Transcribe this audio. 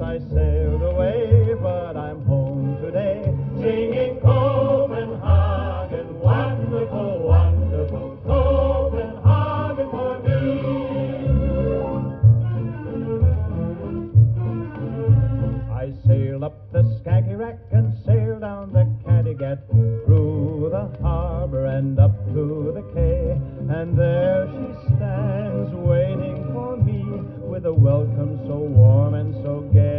Once I sailed away, but I'm home today, singing Copenhagen, wonderful, wonderful Copenhagen for me. I sailed up the Skagerrak and sailed down the Kattegat, through the harbor and up to the quay, and there she stands waiting for me with a welcome so warm and so gay.